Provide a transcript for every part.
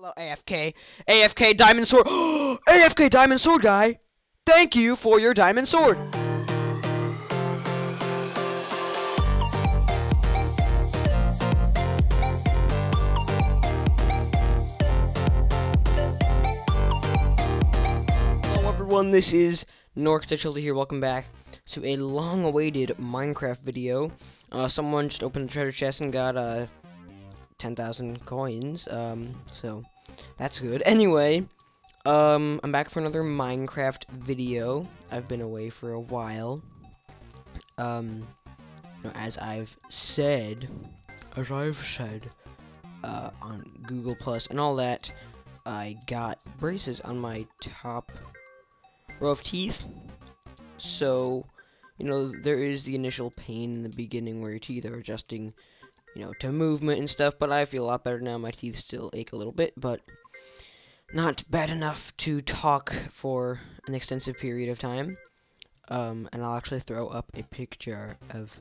Hello, AFK. AFK Diamond Sword. AFK Diamond Sword guy. Thank you for your diamond sword. Hello, everyone. This is Norcda Childa here. Welcome back to a long-awaited Minecraft video. Uh, someone just opened the treasure chest and got uh, 10,000 coins. Um, so that's good. Anyway, um, I'm back for another Minecraft video. I've been away for a while. Um, you know, as I've said, as I've said, uh, on Google Plus and all that, I got braces on my top row of teeth. So, you know, there is the initial pain in the beginning where your teeth are adjusting, you know, to movement and stuff, but I feel a lot better now. My teeth still ache a little bit, but not bad enough to talk for an extensive period of time. Um, and I'll actually throw up a picture of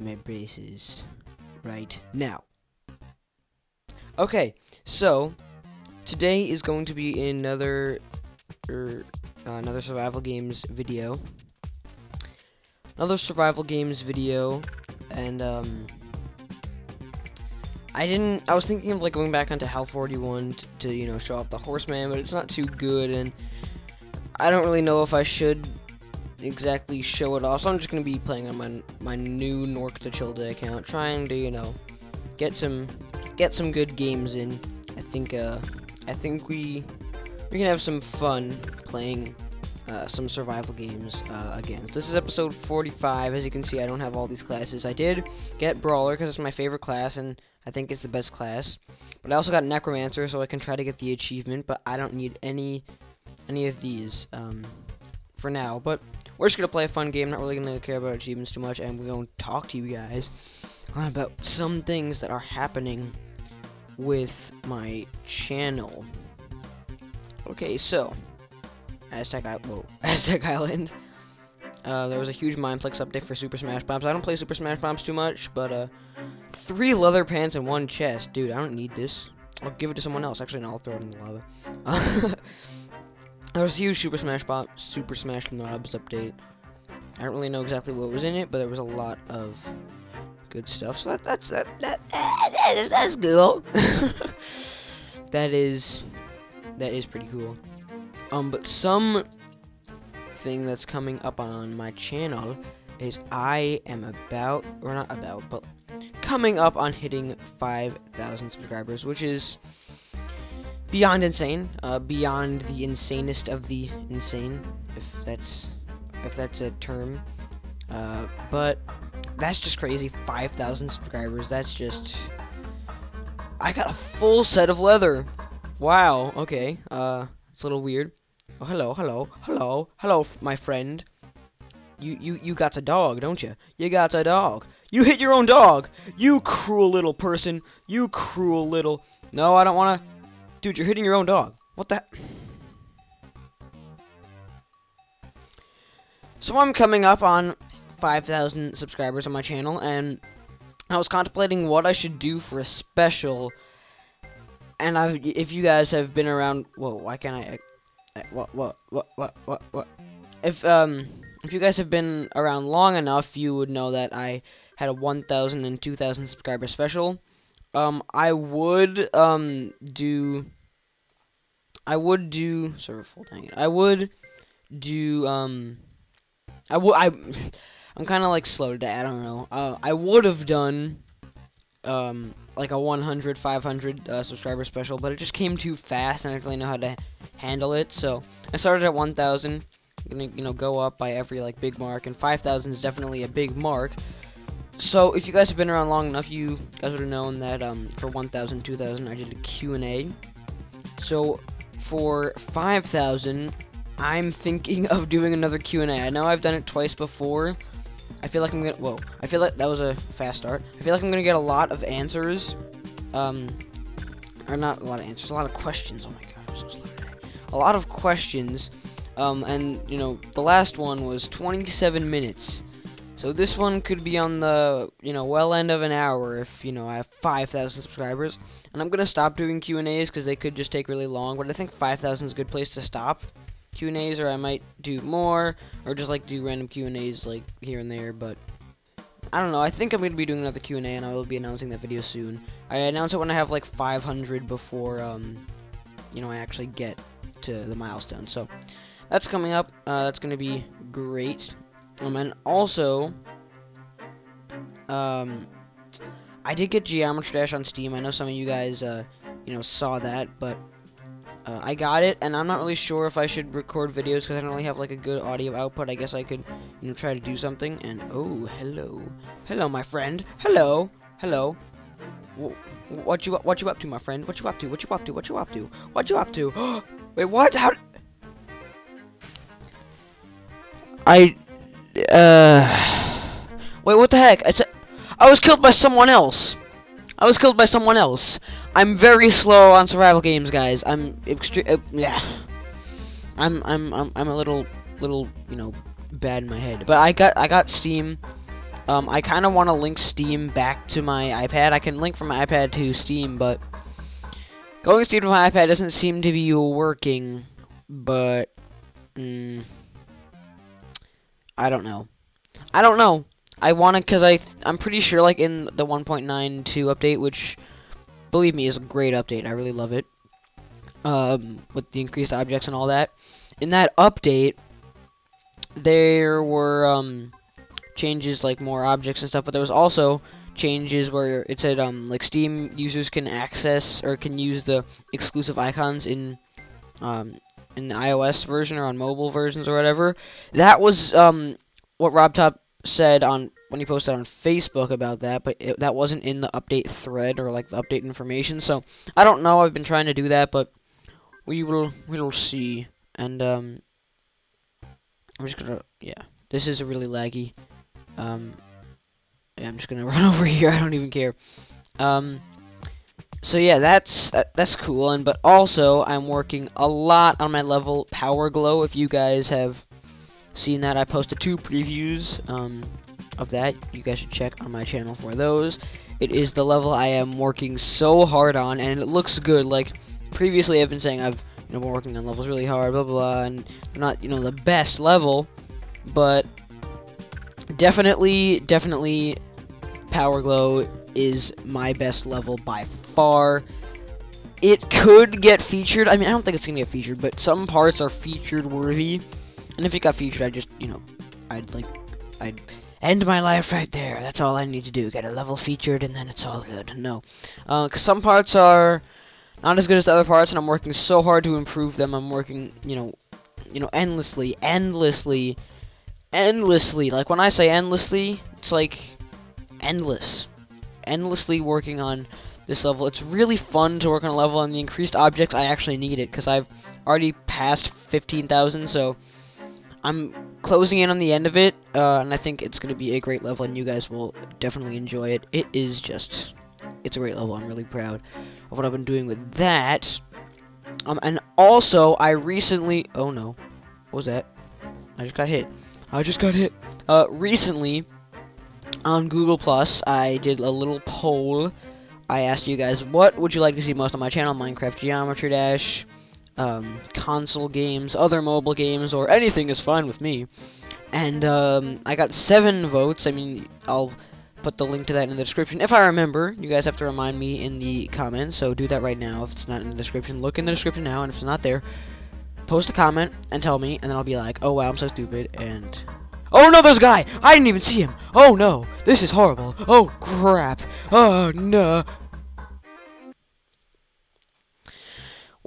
my braces right now. Okay, so today is going to be another er, uh, another survival games video. Another survival games video, and um, I didn't. I was thinking of like going back onto Hal 41 to, to you know show off the Horseman, but it's not too good, and I don't really know if I should exactly show it off. So I'm just gonna be playing on my my new Norcda Childa account, trying to you know get some get some good games in. I think uh I think we we can have some fun playing uh, some survival games uh, again. This is episode 45. As you can see, I don't have all these classes. I did get Brawler because it's my favorite class, and I think it's the best class. But I also got Necromancer, so I can try to get the achievement, but I don't need any any of these um, for now. But we're just going to play a fun game. Not really going to care about achievements too much, and we're going to talk to you guys about some things that are happening with my channel. Okay, so Aztec Island. Whoa, Aztec Island. Uh, there was a huge Mineplex update for Super Smash Bombs. I don't play Super Smash Bombs too much, but uh, three leather pants and one chest, dude. I don't need this. I'll give it to someone else. Actually, no, I'll throw it in the lava. there was a huge Super Smash Bomb, Super Smash Mobs update. I don't really know exactly what was in it, but there was a lot of good stuff. So that, that's that that, that that's cool. that is that is pretty cool. Um, but some thing that's coming up on my channel is I am about, or not about, but coming up on hitting 5,000 subscribers, which is beyond insane, uh, beyond the insanest of the insane, if that's if that's a term. Uh, but that's just crazy. 5,000 subscribers. That's just. I got a full set of leather. Wow. Okay. Uh, it's a little weird. Oh, hello, hello, hello, hello, my friend. You, you, you got a dog, don't you? You got a dog. You hit your own dog. You cruel little person. You cruel little. No, I don't want to. Dude, you're hitting your own dog. What the? So I'm coming up on 5,000 subscribers on my channel, and I was contemplating what I should do for a special. And I've, if you guys have been around, whoa, why can't I? What, what, what, what, what, what? If um, if you guys have been around long enough, you would know that I had a 1,000 and 2,000 subscriber special. Um, I would um do. I would do. Sorry, full dang it. I would do um. I would I. I'm kind of like slow today. I don't know. Uh, I would have done um like a 100 500 uh, subscriber special but it just came too fast and i didn't really know how to handle it. So i started at 1000 gonna you know go up by every like big mark and 5000 is definitely a big mark. So if you guys have been around long enough you guys would have known that um for 1000 2000 i did a q&a so for 5000 i'm thinking of doing another q&a i know i've done it twice before I feel like I'm gonna. Whoa! I feel like that was a fast start. I feel like I'm gonna get a lot of answers. Um, or not a lot of answers, a lot of questions. Oh my god, I'm so slow today. A lot of questions. Um, and you know, the last one was 27 minutes. So this one could be on the, you know, well end of an hour if, you know, I have 5,000 subscribers. And I'm to stop doing Q&As because they could just take really long, but I think 5,000 is a good place to stop Q&As, or I might do more, or just, like, do random Q&As, like, here and there, but I don't know. I think I'm going to be doing another Q&A, and I will be announcing that video soon. I announce it when I have, like, 500 before, um, you know, I actually get to the milestone. So, that's coming up. Uh, that's going to be great. Um, and also, um, I did get Geometry Dash on Steam. I know some of you guys, uh, you know, saw that, but uh, I got it, and I'm not really sure if I should record videos because I don't really have like a good audio output. I guess I could, you know, try to do something. And oh, hello, hello, my friend. Hello, hello. what you what you up to, my friend? What you up to? What you up to? What you up to? What you up to? Wait, what? How? I uh. Wait, what the heck? It's a, I was killed by someone else. I was killed by someone else. I'm very slow on survival games, guys. I'm extreme. Uh, yeah. I'm I'm I'm I'm a little little you know bad in my head. But I got I got Steam. Um, I kind of want to link Steam back to my iPad. I can link from my iPad to Steam, but going Steam to my iPad doesn't seem to be working. But. Mm, I don't know. I don't know. I want to because I I'm pretty sure like in the 1.92 update, which believe me is a great update. I really love it. Um, with the increased objects and all that. In that update, there were um changes like more objects and stuff, but there was also changes where it said um like Steam users can access or can use the exclusive icons in um in iOS version or on mobile versions or whatever. That was um, what RobTop said on when he posted on Facebook about that, but it, that wasn't in the update thread or like the update information. So I don't know. I've been trying to do that, but we will we will see. And um, I'm just gonna yeah. This is a really laggy. Um, yeah, I'm just gonna run over here. I don't even care. Um, so yeah, that's that, that's cool. And but also, I'm working a lot on my level Power Glow. If you guys have seen that, I posted two previews um, of that. You guys should check on my channel for those. It is the level I am working so hard on, and it looks good. Like previously, I've been saying I've you know been working on levels really hard, blah blah, blah and not you know the best level, but definitely, definitely, Power Glow is my best level by far. It could get featured. I mean, I don't think it's going to get featured, but some parts are featured worthy. And if it got featured, I'd just, you know, I'd like, I'd end my life right there. That's all I need to do. Get a level featured, and then it's all good. No. Because uh, some parts are not as good as the other parts, and I'm working so hard to improve them. I'm working, you know, you know, endlessly, endlessly, endlessly. Like, when I say endlessly, it's like endless. Endlessly working on this level. It's really fun to work on a level, and the increased objects, I actually need it, because I've already passed 15,000, so I'm closing in on the end of it, uh, and I think it's going to be a great level, and you guys will definitely enjoy it. It is just, it's a great level. I'm really proud of what I've been doing with that. Um, and also, I recently, oh no, what was that? I just got hit. I just got hit. Uh, recently, on Google Plus, I did a little poll I asked you guys, what would you like to see most on my channel? Minecraft Geometry Dash, um, console games, other mobile games, or anything is fine with me. And um, I got seven votes. I mean, I'll put the link to that in the description. If I remember, you guys have to remind me in the comments, so do that right now. If it's not in the description, look in the description now, and if it's not there, post a comment and tell me, and then I'll be like, oh wow, I'm so stupid, and Oh no, there's a guy! I didn't even see him! Oh no, this is horrible. Oh crap. Oh no.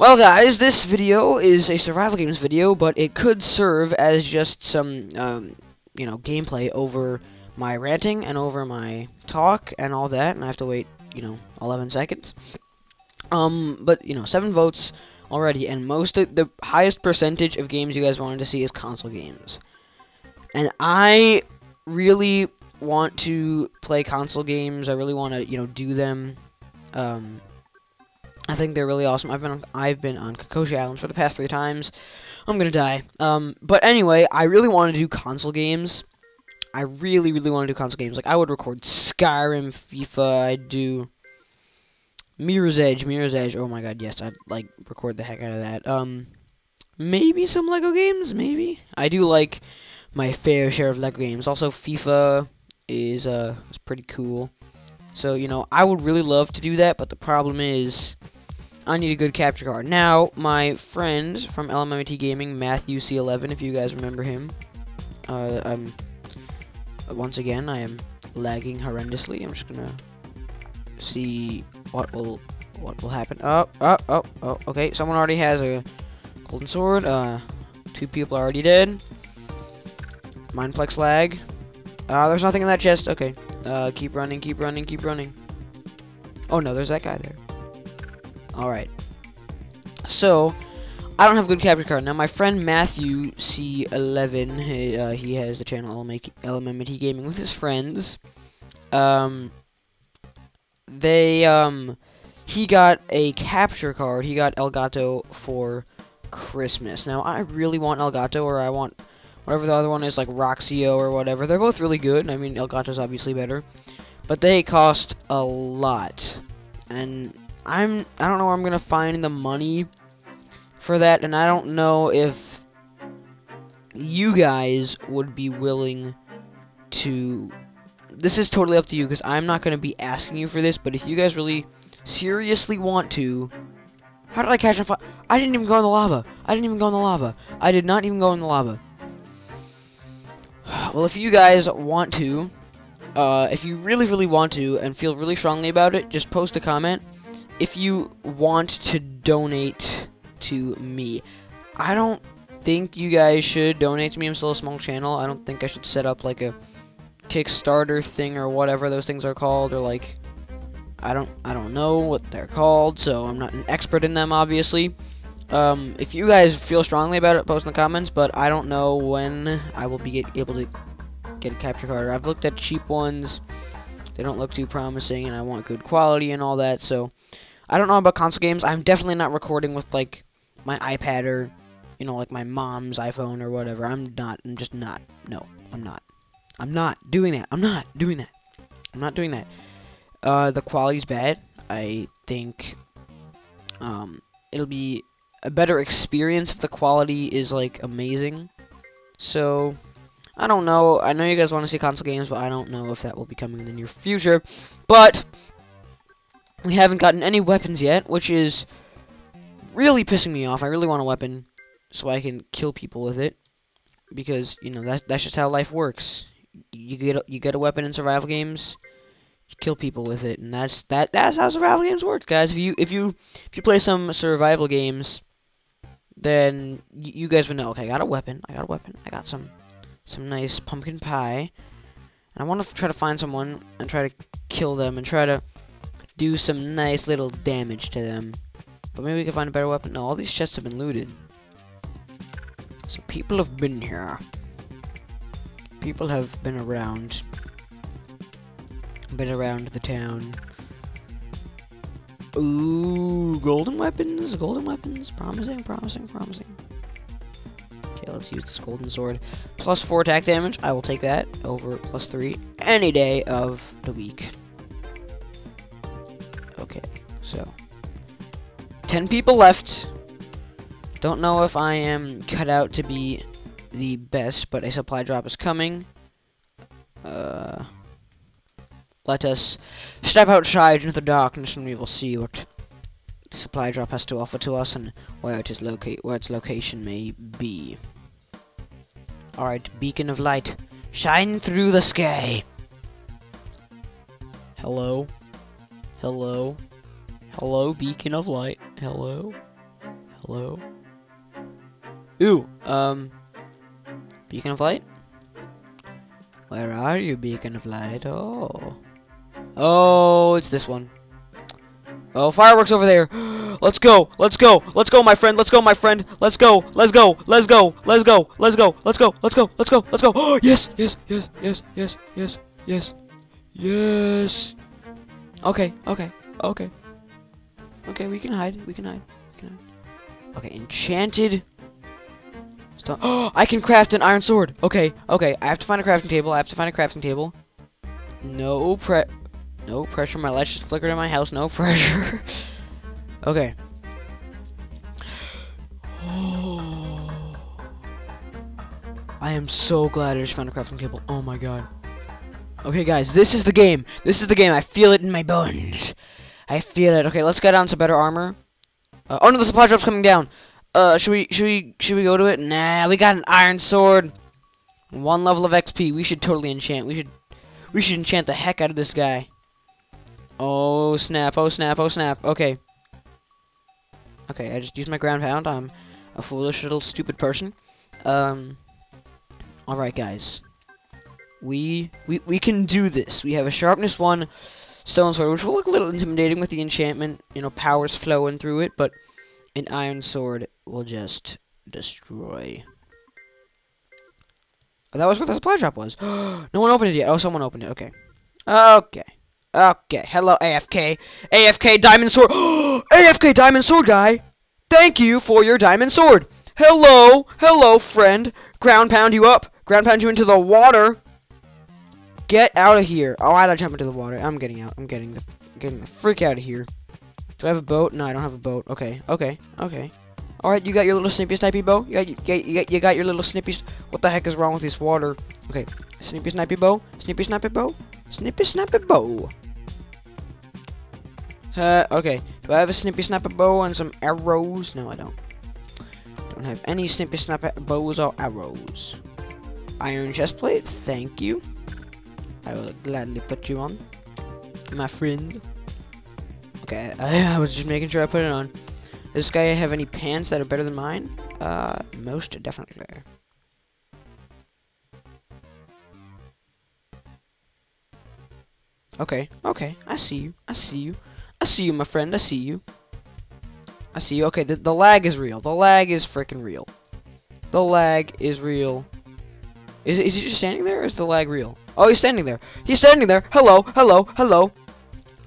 Well guys, this video is a survival games video, but it could serve as just some, um, you know, gameplay over my ranting and over my talk and all that, and I have to wait, you know, 11 seconds. Um, but, you know, 7 votes already, and most of the highest percentage of games you guys wanted to see is console games. And I really want to play console games. I really want to, you know, do them. Um, I think they're really awesome. I've been on, I've been on Kokoshi Islands for the past three times. I'm gonna die. Um, but anyway, I really want to do console games. I really, really want to do console games. Like I would record Skyrim, FIFA. I'd do Mirror's Edge, Mirror's Edge. Oh my God, yes, I'd like record the heck out of that. Um, maybe some Lego games. Maybe I do like my fair share of Lego games. Also, FIFA is uh is pretty cool. So you know, I would really love to do that, but the problem is. I need a good capture card. Now, my friend from LMMT Gaming, Matthew C11, if you guys remember him, uh, I'm once again I am lagging horrendously. I'm just gonna see what will what will happen. Oh, oh, oh, oh. Okay, someone already has a golden sword. Uh, two people are already dead. Mineplex lag. Uh, there's nothing in that chest. Okay. Uh, keep running, keep running, keep running. Oh no, there's that guy there. Alright. So, I don't have a good capture card. Now, my friend Matthew C11, he, uh, he has the channel LMMT Gaming with his friends. Um, they, um, he got a capture card. He got Elgato for Christmas. Now, I really want Elgato, or I want whatever the other one is, like Roxio or whatever. They're both really good. I mean, Elgato's obviously better. But they cost a lot. And I'm, I don't know where I'm to find the money for that, and I don't know if you guys would be willing to. This is totally up to you because I'm not to be asking you for this, but if you guys really seriously want to. How did I catch on fire? I didn't even go in the lava. I didn't even go in the lava. I did not even go in the lava. Well, if you guys want to, uh, if you really, really want to and feel really strongly about it, just post a comment. If you want to donate to me. I don't think you guys should donate to me. I'm still a small channel. I don't think I should set up like a Kickstarter thing or whatever those things are called or like I don't I don't know what they're called, so I'm not an expert in them obviously. Um, if you guys feel strongly about it, post in the comments, but I don't know when I will be able to get a capture card. I've looked at cheap ones. They don't look too promising, and I want good quality and all that, so I don't know about console games. I'm definitely not recording with, like, my iPad or, you know, like my mom's iPhone or whatever. I'm not. I'm just not. No, I'm not. I'm not doing that. I'm not doing that. I'm not doing that. Uh, the quality's bad. I think um, it'll be a better experience if the quality is, like, amazing. So, I don't know. I know you guys want to see console games, but I don't know if that will be coming in the near future. But, we haven't gotten any weapons yet, which is really pissing me off. I really want a weapon so I can kill people with it because you know that that's just how life works. You get a, you get a weapon in survival games, you kill people with it, and that's that that's how survival games work, guys. If you if you if you play some survival games, then you guys would know. Okay, I got a weapon. I got a weapon. I got some some nice pumpkin pie, and I want to try to find someone and try to kill them and try to do some nice little damage to them. But maybe we can find a better weapon. No, all these chests have been looted. So people have been here. People have been around. Been around the town. Ooh, golden weapons, golden weapons. Promising, promising, promising. Okay, let's use this golden sword. Plus 4 attack damage, I will take that over plus 3 any day of the week. So 10 people left. Don't know if I am cut out to be the best, but a supply drop is coming. Uh, let us step outside into the darkness and we will see what the supply drop has to offer to us and where it is locate where its location may be. Alright, beacon of light. Shine through the sky. Hello? Hello? Hello, beacon of light. Hello? Hello? Ooh, um... Beacon of light? Where are you, beacon of light? Oh. Oh, it's this one. Oh, fireworks over there. Let's go. Let's go. Let's go, my friend. Let's go, my friend. Let's go. Let's go. Let's go. Let's go. Let's go. Let's go. Let's go. Let's go. Let's go. Oh, yes. Yes. Yes. Yes. Yes. Yes. Yes. Yes. Okay. Okay. Okay. Okay, we can hide. We can hide. We can hide. Okay, enchanted Stone. Oh, I can craft an iron sword. Okay, okay. I have to find a crafting table. I have to find a crafting table. No pre... No pressure. My lights just flickered in my house. No pressure. okay. I am so glad I just found a crafting table. Oh my god. Okay, guys, this is the game. This is the game. I feel it in my bones. I feel it. Okay, let's get on some better armor. Uh, oh no, the supply drop's coming down. Uh, should we, should we, should we go to it? Nah, we got an iron sword. One level of XP. We should totally enchant. We should, we should enchant the heck out of this guy. Oh snap! Oh snap! Oh snap! Okay. Okay, I just used my ground pound. I'm a foolish little stupid person. Um. All right, guys. We we we can do this. We have a sharpness one stone sword, which will look a little intimidating with the enchantment. You know, powers flowing through it, but an iron sword will just destroy. Oh, that was what the supply drop was. no one opened it yet. Oh, someone opened it. Okay. Okay. Okay. Hello, AFK. AFK Diamond Sword. AFK Diamond Sword guy. Thank you for your diamond sword. Hello. Hello, friend. Ground pound you up. Ground pound you into the water. Get out of here. Oh, I gotta jump into the water. I'm getting out. I'm getting the getting the freak out of here. Do I have a boat? No, I don't have a boat. Okay, okay, okay. Alright, you got your little snippy snipey bow? You got, you, you, got, you got your little snippy... What the heck is wrong with this water? Okay, snippy snipey bow? Snippy snappy bow? Snippy snappy bow. Uh, okay. Do I have a snippy snappy bow and some arrows? No, I don't. Don't have any snippy snappy bows or arrows. Iron chestplate, thank you. I will gladly put you on, my friend. Okay, I, I was just making sure I put it on. Does this guy have any pants that are better than mine? Uh, most definitely. Okay, okay, I see you, I see you. I see you, my friend, I see you. I see you. Okay, the, the lag is real. The lag is freaking real. The lag is real. Is, is he just standing there, or is the lag real? Oh, he's standing there. He's standing there. Hello, hello, hello.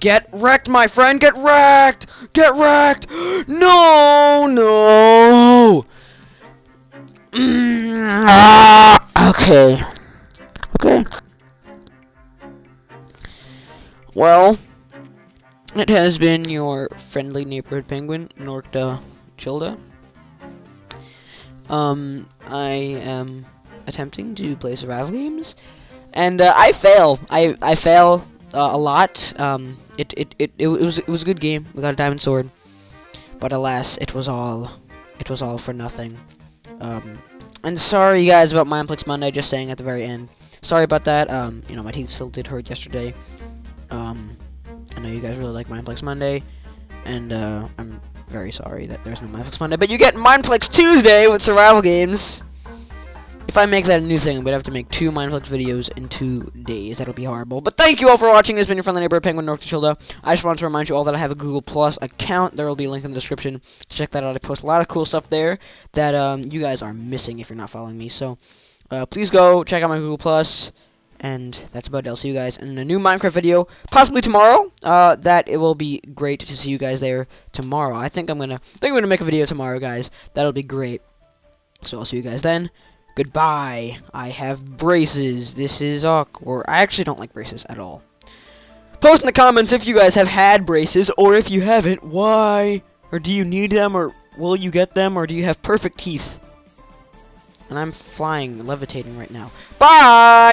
Get wrecked, my friend. Get wrecked. Get wrecked. No, no. Mm, okay. Okay. Well, it has been your friendly neighborhood penguin, Norcda Childa. Um, I am attempting to play survival games, and uh, I fail. I I fail uh, a lot. Um, it, it it it was it was a good game. We got a diamond sword, but alas, it was all it was all for nothing. Um, and sorry guys about Mineplex Monday. Just saying at the very end. Sorry about that. Um, you know my teeth still did hurt yesterday. Um, I know you guys really like Mineplex Monday, and uh, I'm very sorry that there's no Mineplex Monday, but you get Mineplex Tuesday with survival games. If I make that a new thing, I'm going to have to make two Mineplex videos in two days. That'll be horrible. But thank you all for watching. This has been your friendly neighbor, Penguin Norcda Childa. I just want to remind you all that I have a Google Plus account. There will be a link in the description to check that out. I post a lot of cool stuff there that um, you guys are missing if you're not following me. So uh, please go check out my Google Plus. And that's about it. I'll see you guys in a new Minecraft video, possibly tomorrow. Uh, that it will be great to see you guys there tomorrow. I think I'm gonna I think I'm gonna make a video tomorrow, guys. That'll be great. So I'll see you guys then. Goodbye. I have braces. This is awkward. I actually don't like braces at all. Post in the comments if you guys have had braces, or if you haven't, why? Or do you need them, or will you get them, or do you have perfect teeth? And I'm flying, levitating right now. Bye!